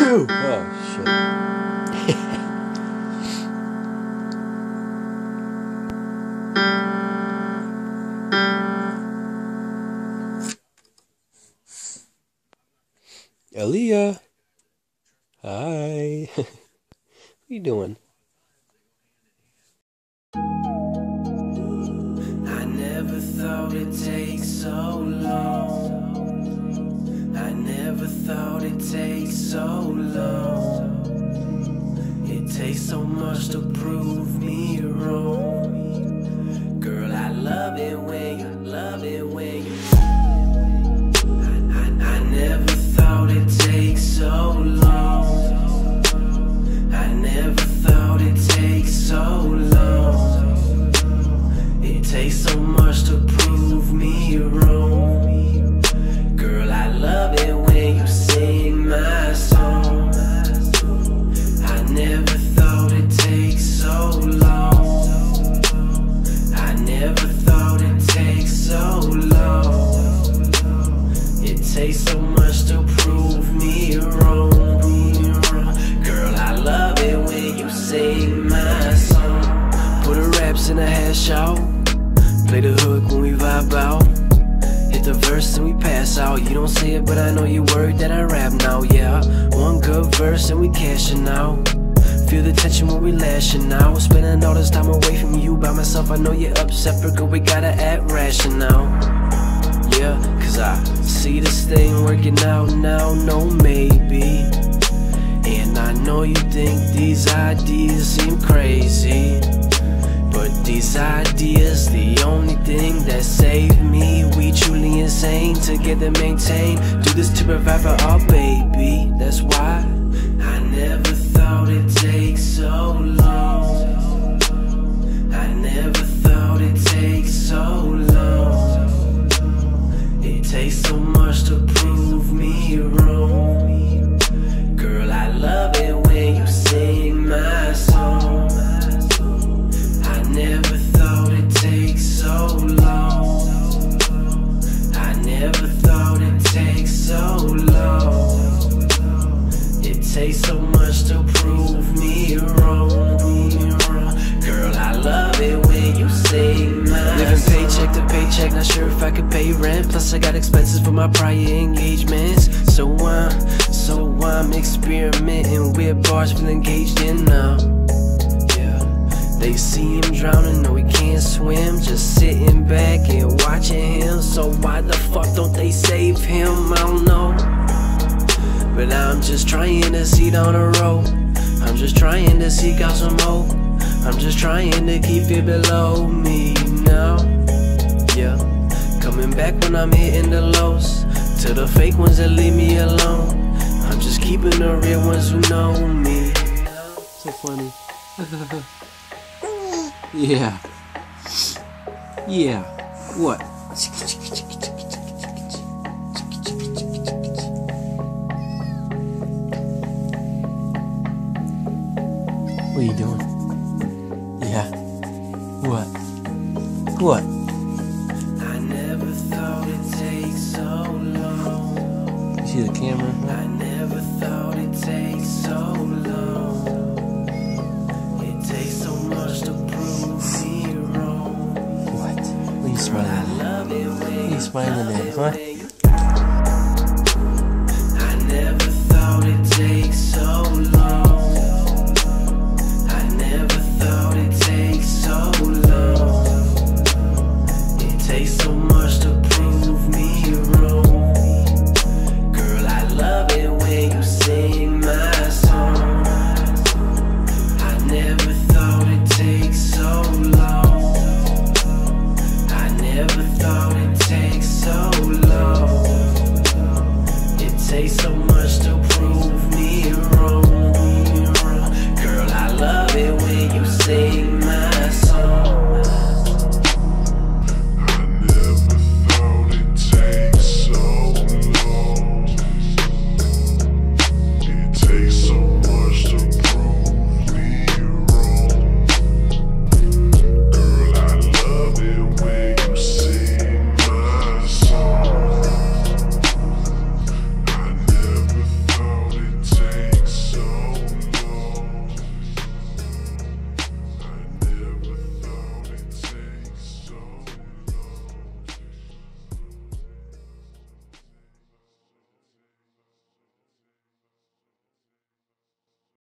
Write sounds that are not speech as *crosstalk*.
oh shit. *laughs* Aaliyah. Hi. *laughs* what are you doing? Never thought it'd take so long. It takes so much to prove me wrong. Girl, I love it when you love it when you. I, never thought take so long. I never thought it'd take so long. It takes so much to prove me wrong. Girl, I love it when you sing my song. Put the raps in the hash out. Play the hook when we vibe out. Hit the verse and we pass out. You don't say it, but I know you worried that I rap now, yeah. One good verse and we cashing out. Feel the tension when we lashing out. Spending all this time away from you by myself. I know you're upset, but girl, we gotta act rational. Yeah, cause I see this thing working out now, no maybe. And I know you think these ideas seem crazy. But these ideas, the only thing that save me. We truly insane, together maintain. Do this to provide for our baby. That's why I never thought it'd take so So much to prove me wrong. Girl, I love it when you sing my Living paycheck to paycheck, not sure if I could pay rent. Plus, I got expenses for my prior engagements. So I'm, so I'm experimenting with bars, feel engaged in now. Yeah. They see him drowning, no he can't swim Just sitting back and watching him So why the fuck don't they save him? I don't know But I'm just trying to see down the road I'm just trying to seek out some hope I'm just trying to keep it below me now Yeah Coming back when I'm hitting the lows To the fake ones that leave me alone I'm just keeping the real ones who know me So funny. *laughs* yeah. Yeah. What? What are you doing? Yeah. What? What? I never thought it'd take so long. You see the camera? I never thought it'd take so long. It takes so much to prove me wrong. What? What are you smiling at? What are you you smiling at, huh? So